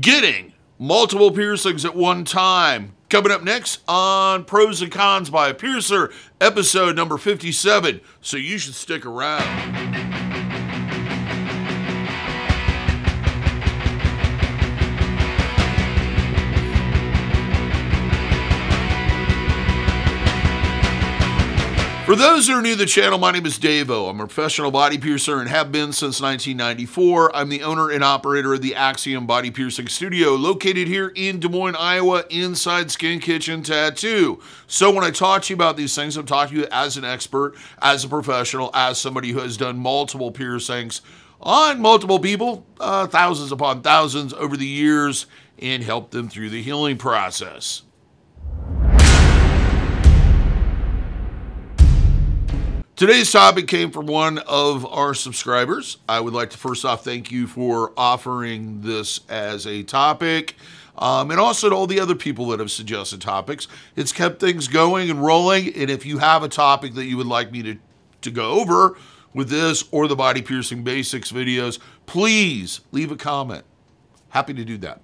Getting multiple piercings at one time. Coming up next on Pros and Cons by a Piercer, episode number 57. So you should stick around. For those who are new to the channel, my name is Davo. I'm a professional body piercer and have been since 1994. I'm the owner and operator of the Axiom Body Piercing Studio, located here in Des Moines, Iowa, inside Skin Kitchen Tattoo. So when I talk to you about these things, I'm talking to you as an expert, as a professional, as somebody who has done multiple piercings on multiple people, uh, thousands upon thousands over the years, and helped them through the healing process. Today's topic came from one of our subscribers. I would like to first off thank you for offering this as a topic. Um, and also to all the other people that have suggested topics. It's kept things going and rolling. And if you have a topic that you would like me to, to go over with this or the body piercing basics videos, please leave a comment. Happy to do that.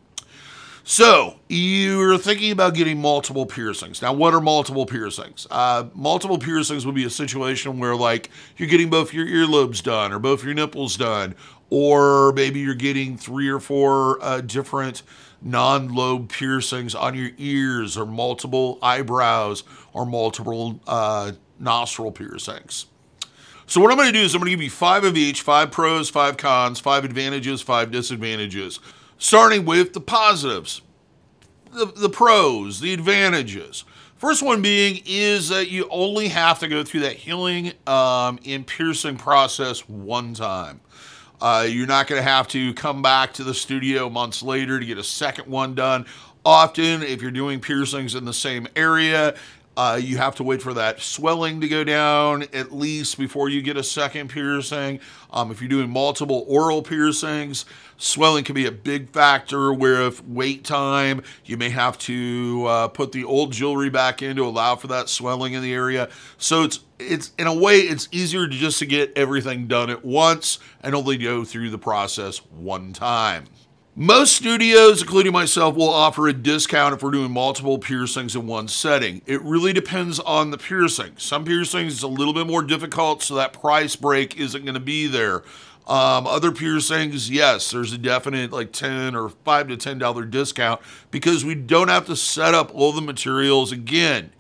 So, you're thinking about getting multiple piercings. Now, what are multiple piercings? Uh, multiple piercings would be a situation where, like, you're getting both your earlobes done or both your nipples done, or maybe you're getting three or four uh, different non lobe piercings on your ears, or multiple eyebrows, or multiple uh, nostril piercings. So what I'm going to do is I'm going to give you five of each, five pros, five cons, five advantages, five disadvantages starting with the positives, the, the pros, the advantages. First one being is that you only have to go through that healing um, and piercing process one time. Uh, you're not going to have to come back to the studio months later to get a second one done. Often, if you're doing piercings in the same area, uh, you have to wait for that swelling to go down at least before you get a second piercing. Um, if you're doing multiple oral piercings, swelling can be a big factor where if wait time, you may have to uh, put the old jewelry back in to allow for that swelling in the area. So it's it's in a way it's easier to just to get everything done at once and only go through the process one time. Most studios, including myself, will offer a discount if we're doing multiple piercings in one setting. It really depends on the piercing. Some piercings is a little bit more difficult, so that price break isn't going to be there. Um, other piercings, yes, there's a definite like 10 or 5 to $10 discount because we don't have to set up all the materials again.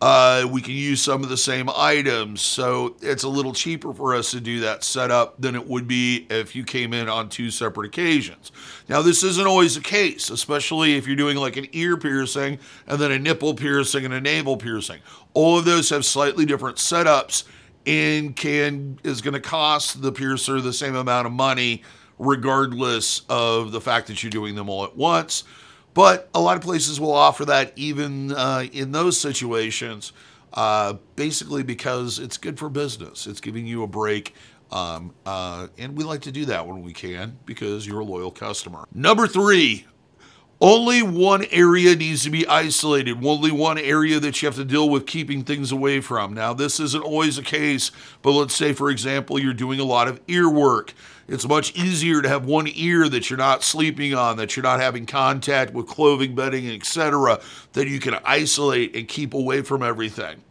Uh, we can use some of the same items, so it's a little cheaper for us to do that setup than it would be if you came in on two separate occasions. Now, this isn't always the case, especially if you're doing like an ear piercing and then a nipple piercing and a navel piercing. All of those have slightly different setups and can is going to cost the piercer the same amount of money regardless of the fact that you're doing them all at once. But a lot of places will offer that even uh, in those situations, uh, basically because it's good for business. It's giving you a break. Um, uh, and we like to do that when we can because you're a loyal customer. Number three, only one area needs to be isolated, only one area that you have to deal with keeping things away from. Now, this isn't always the case, but let's say, for example, you're doing a lot of ear work. It's much easier to have one ear that you're not sleeping on, that you're not having contact with clothing, bedding, etc., that you can isolate and keep away from everything.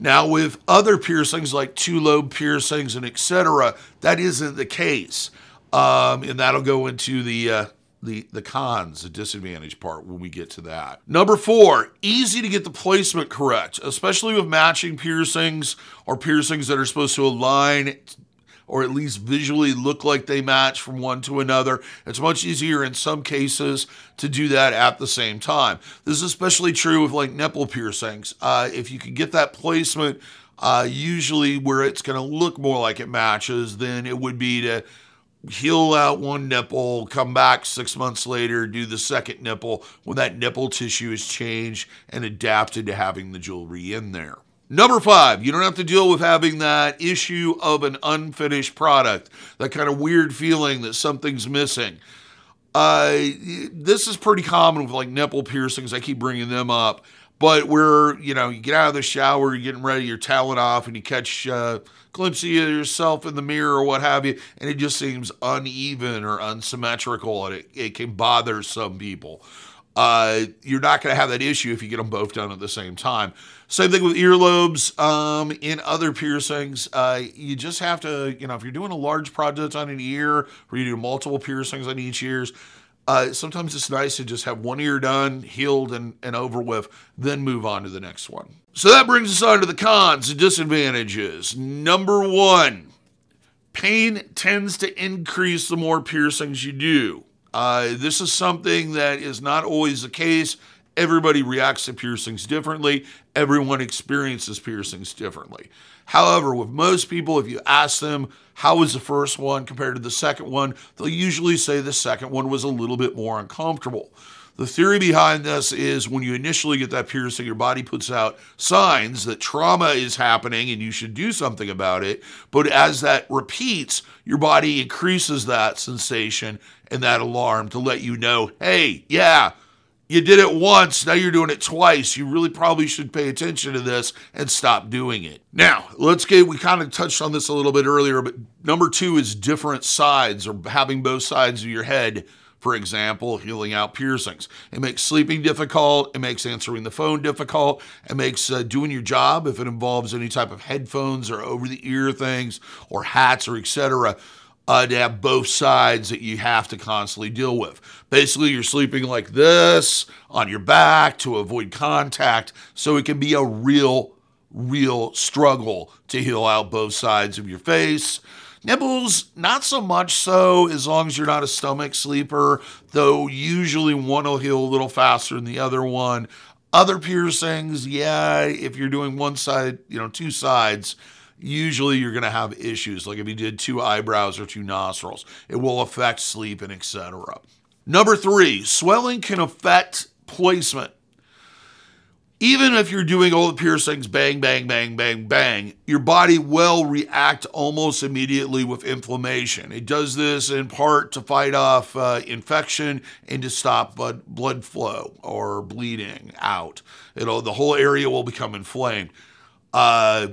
Now, with other piercings like two lobe piercings and etc., that isn't the case. Um, and that'll go into the uh, the the cons, the disadvantage part when we get to that. Number four, easy to get the placement correct, especially with matching piercings or piercings that are supposed to align or at least visually look like they match from one to another. It's much easier in some cases to do that at the same time. This is especially true with like nipple piercings. Uh, if you can get that placement, uh, usually where it's going to look more like it matches, then it would be to heal out one nipple, come back six months later, do the second nipple when that nipple tissue has changed and adapted to having the jewelry in there. Number five, you don't have to deal with having that issue of an unfinished product, that kind of weird feeling that something's missing. Uh, this is pretty common with like nipple piercings. I keep bringing them up. But where you know you get out of the shower, you're getting ready, you're toweling off, and you catch uh, a glimpse of yourself in the mirror or what have you, and it just seems uneven or unsymmetrical, and it, it can bother some people. Uh, you're not going to have that issue if you get them both done at the same time. Same thing with earlobes. Um, in other piercings, uh, you just have to, you know, if you're doing a large project on an ear, or you do multiple piercings on each ears, uh, sometimes it's nice to just have one ear done, healed, and, and over with, then move on to the next one. So that brings us on to the cons and disadvantages. Number one, pain tends to increase the more piercings you do. Uh, this is something that is not always the case. Everybody reacts to piercings differently. Everyone experiences piercings differently. However, with most people, if you ask them, how was the first one compared to the second one, they'll usually say the second one was a little bit more uncomfortable. The theory behind this is when you initially get that piercing, your body puts out signs that trauma is happening and you should do something about it. But as that repeats, your body increases that sensation and that alarm to let you know, hey, yeah, you did it once, now you're doing it twice. You really probably should pay attention to this and stop doing it. Now, let's get, we kind of touched on this a little bit earlier, but number two is different sides or having both sides of your head. For example, healing out piercings. It makes sleeping difficult. It makes answering the phone difficult. It makes uh, doing your job, if it involves any type of headphones or over the ear things or hats or etc uh, to have both sides that you have to constantly deal with. Basically, you're sleeping like this on your back to avoid contact, so it can be a real, real struggle to heal out both sides of your face. Nipples, not so much so as long as you're not a stomach sleeper, though usually one will heal a little faster than the other one. Other piercings, yeah, if you're doing one side, you know, two sides, usually you're going to have issues. Like if you did two eyebrows or two nostrils, it will affect sleep and etc. Number three, swelling can affect placement. Even if you're doing all the piercings, bang, bang, bang, bang, bang, your body will react almost immediately with inflammation. It does this in part to fight off uh, infection and to stop blood, blood flow or bleeding out. It'll, the whole area will become inflamed. Uh,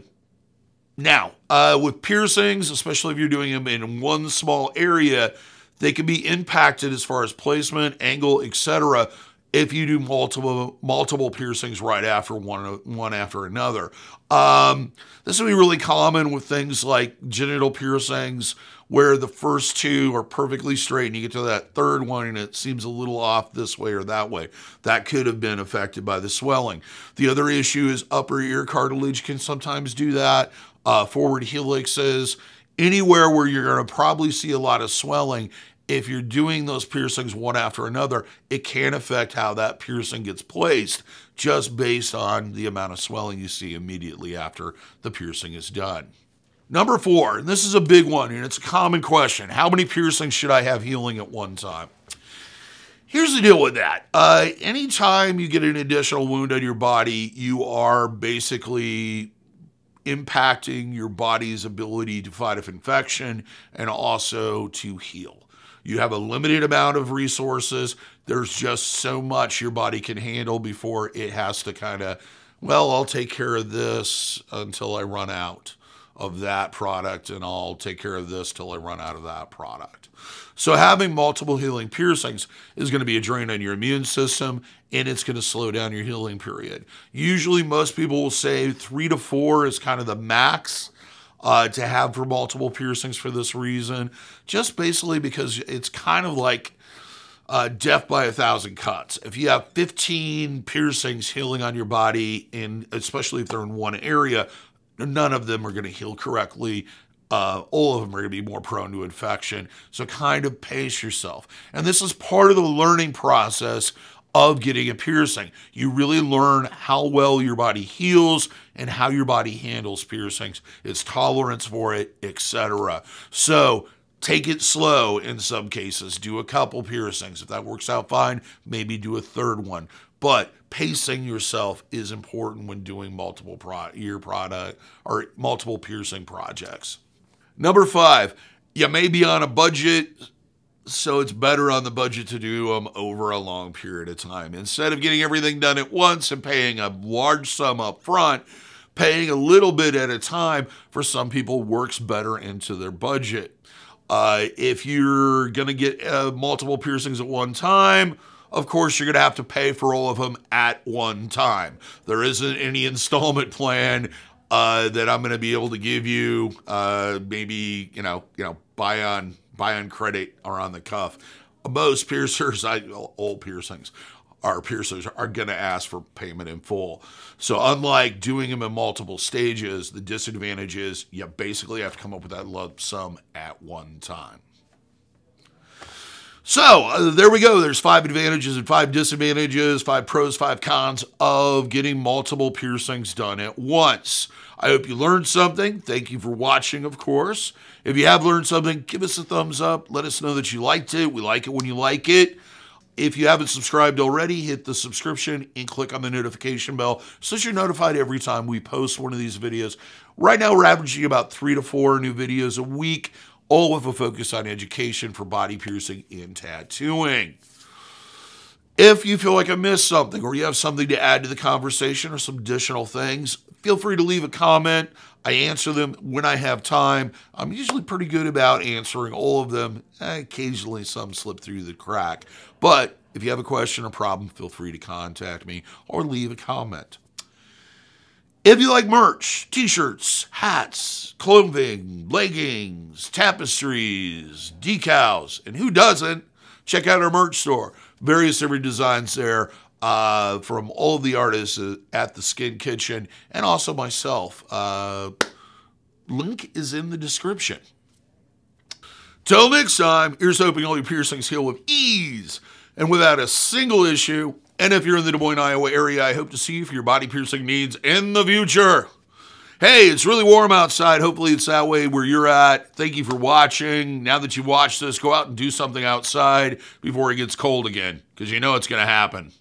now, uh, with piercings, especially if you're doing them in one small area, they can be impacted as far as placement, angle, etc. If you do multiple multiple piercings right after one one after another, um, this would be really common with things like genital piercings, where the first two are perfectly straight, and you get to that third one and it seems a little off this way or that way. That could have been affected by the swelling. The other issue is upper ear cartilage can sometimes do that uh, forward helixes, anywhere where you're going to probably see a lot of swelling. If you're doing those piercings one after another, it can affect how that piercing gets placed just based on the amount of swelling you see immediately after the piercing is done. Number four, and this is a big one, and it's a common question how many piercings should I have healing at one time? Here's the deal with that. Uh, anytime you get an additional wound on your body, you are basically impacting your body's ability to fight off infection and also to heal. You have a limited amount of resources. There's just so much your body can handle before it has to kind of, well, I'll take care of this until I run out of that product and I'll take care of this till I run out of that product. So having multiple healing piercings is going to be a drain on your immune system and it's going to slow down your healing period. Usually most people will say three to four is kind of the max uh, to have for multiple piercings for this reason, just basically because it's kind of like uh, death by a thousand cuts. If you have 15 piercings healing on your body, and especially if they're in one area, none of them are going to heal correctly. Uh, all of them are going to be more prone to infection. So kind of pace yourself. And this is part of the learning process of getting a piercing. You really learn how well your body heals and how your body handles piercings, its tolerance for it, etc. So take it slow in some cases. Do a couple piercings. If that works out fine, maybe do a third one. But pacing yourself is important when doing multiple pro- ear product or multiple piercing projects. Number five, you may be on a budget so it's better on the budget to do them over a long period of time. Instead of getting everything done at once and paying a large sum up front, paying a little bit at a time for some people works better into their budget. Uh, if you're going to get uh, multiple piercings at one time, of course, you're going to have to pay for all of them at one time. There isn't any installment plan uh, that I'm going to be able to give you. Uh, maybe you know, you know, buy on buy on credit or on the cuff. Most piercers, I all piercings, our piercers are going to ask for payment in full. So unlike doing them in multiple stages, the disadvantage is you basically have to come up with that lump sum at one time. So uh, there we go. There's five advantages and five disadvantages, five pros, five cons of getting multiple piercings done at once. I hope you learned something. Thank you for watching, of course. If you have learned something, give us a thumbs up. Let us know that you liked it. We like it when you like it. If you haven't subscribed already, hit the subscription and click on the notification bell so that you're notified every time we post one of these videos. Right now, we're averaging about three to four new videos a week all with a focus on education for body piercing and tattooing. If you feel like I missed something or you have something to add to the conversation or some additional things, feel free to leave a comment. I answer them when I have time. I'm usually pretty good about answering all of them. Occasionally, some slip through the crack. But if you have a question or problem, feel free to contact me or leave a comment. If you like merch, t shirts, hats, clothing, leggings, tapestries, decals, and who doesn't, check out our merch store. Various different designs there uh, from all of the artists at the Skin Kitchen and also myself. Uh, link is in the description. Till next time, here's hoping all your piercings heal with ease and without a single issue and if you're in the Des Moines, Iowa area, I hope to see you for your body piercing needs in the future. Hey, it's really warm outside. Hopefully, it's that way where you're at. Thank you for watching. Now that you've watched this, go out and do something outside before it gets cold again, because you know it's going to happen.